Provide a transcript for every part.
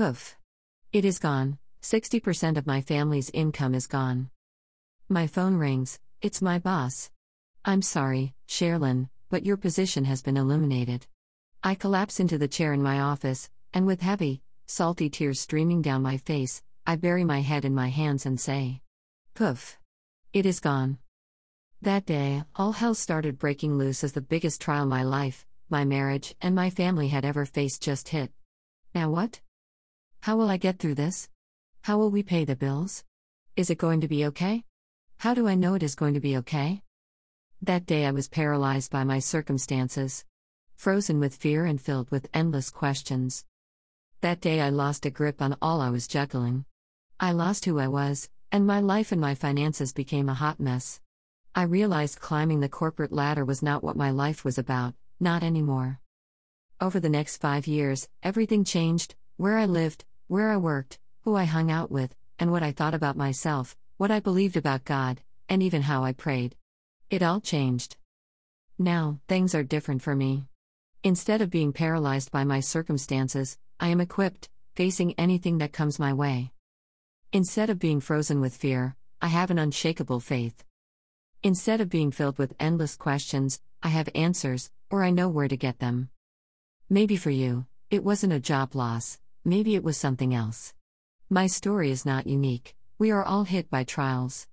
Poof. It is gone. 60% of my family's income is gone. My phone rings. It's my boss. I'm sorry, Cherlyn, but your position has been eliminated. I collapse into the chair in my office, and with heavy, salty tears streaming down my face, I bury my head in my hands and say, Poof. It is gone. That day, all hell started breaking loose as the biggest trial my life, my marriage, and my family had ever faced just hit. Now what? How will I get through this? How will we pay the bills? Is it going to be okay? How do I know it is going to be okay? That day I was paralyzed by my circumstances, frozen with fear and filled with endless questions. That day I lost a grip on all I was juggling. I lost who I was, and my life and my finances became a hot mess. I realized climbing the corporate ladder was not what my life was about, not anymore. Over the next five years, everything changed where I lived, where I worked, who I hung out with, and what I thought about myself, what I believed about God, and even how I prayed. It all changed. Now, things are different for me. Instead of being paralyzed by my circumstances, I am equipped, facing anything that comes my way. Instead of being frozen with fear, I have an unshakable faith. Instead of being filled with endless questions, I have answers, or I know where to get them. Maybe for you, it wasn't a job loss, maybe it was something else. My story is not unique. We are all hit by trials.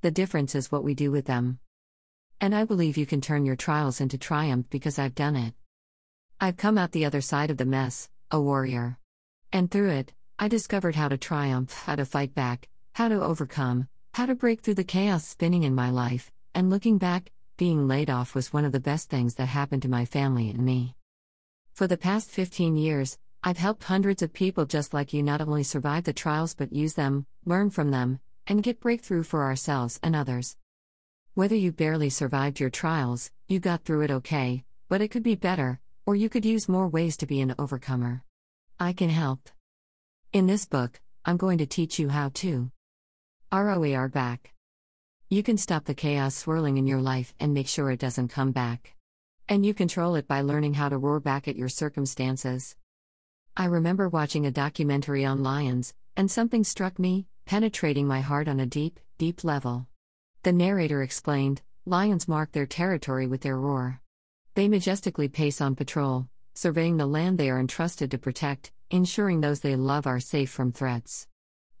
The difference is what we do with them. And I believe you can turn your trials into triumph because I've done it. I've come out the other side of the mess, a warrior. And through it, I discovered how to triumph, how to fight back, how to overcome, how to break through the chaos spinning in my life, and looking back, being laid off was one of the best things that happened to my family and me. For the past 15 years, I've helped hundreds of people just like you not only survive the trials but use them, learn from them, and get breakthrough for ourselves and others. Whether you barely survived your trials, you got through it okay, but it could be better, or you could use more ways to be an overcomer. I can help. In this book, I'm going to teach you how to ROAR back. You can stop the chaos swirling in your life and make sure it doesn't come back. And you control it by learning how to roar back at your circumstances. I remember watching a documentary on lions, and something struck me, penetrating my heart on a deep, deep level. The narrator explained lions mark their territory with their roar. They majestically pace on patrol, surveying the land they are entrusted to protect, ensuring those they love are safe from threats.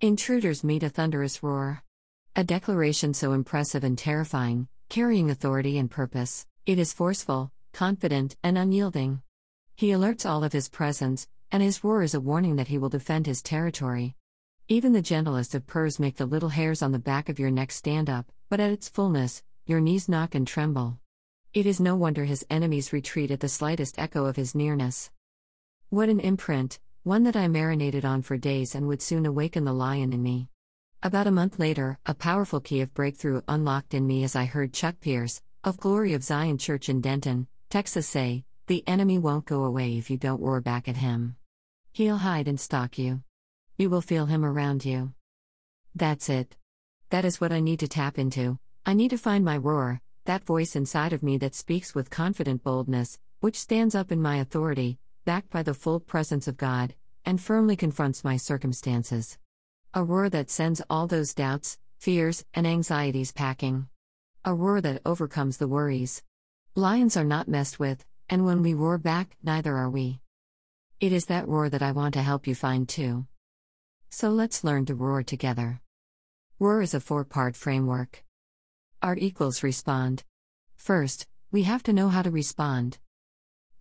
Intruders meet a thunderous roar. A declaration so impressive and terrifying, carrying authority and purpose, it is forceful, confident, and unyielding. He alerts all of his presence, and his roar is a warning that he will defend his territory. Even the gentlest of purrs make the little hairs on the back of your neck stand up, but at its fullness, your knees knock and tremble. It is no wonder his enemies retreat at the slightest echo of his nearness. What an imprint, one that I marinated on for days and would soon awaken the lion in me. About a month later, a powerful key of breakthrough unlocked in me as I heard Chuck Pierce, of Glory of Zion Church in Denton, Texas say, The enemy won't go away if you don't roar back at him. He'll hide and stalk you. You will feel him around you. That's it. That is what I need to tap into. I need to find my roar, that voice inside of me that speaks with confident boldness, which stands up in my authority, backed by the full presence of God, and firmly confronts my circumstances. A roar that sends all those doubts, fears, and anxieties packing. A roar that overcomes the worries. Lions are not messed with, and when we roar back, neither are we. It is that roar that I want to help you find too. So let's learn to roar together. Roar is a four part framework. R equals respond. First, we have to know how to respond.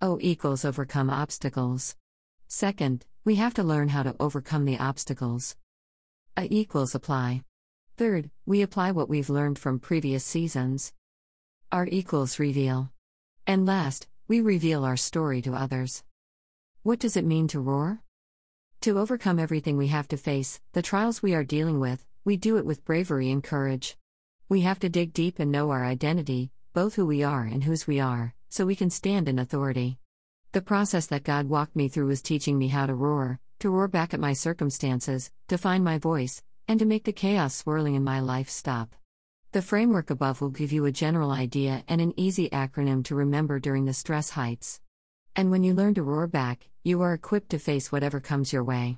O equals overcome obstacles. Second, we have to learn how to overcome the obstacles. A equals apply. Third, we apply what we've learned from previous seasons. R equals reveal. And last, we reveal our story to others. What does it mean to roar? To overcome everything we have to face, the trials we are dealing with, we do it with bravery and courage. We have to dig deep and know our identity, both who we are and whose we are, so we can stand in authority. The process that God walked me through was teaching me how to roar, to roar back at my circumstances, to find my voice, and to make the chaos swirling in my life stop. The framework above will give you a general idea and an easy acronym to remember during the stress heights. And when you learn to roar back, you are equipped to face whatever comes your way.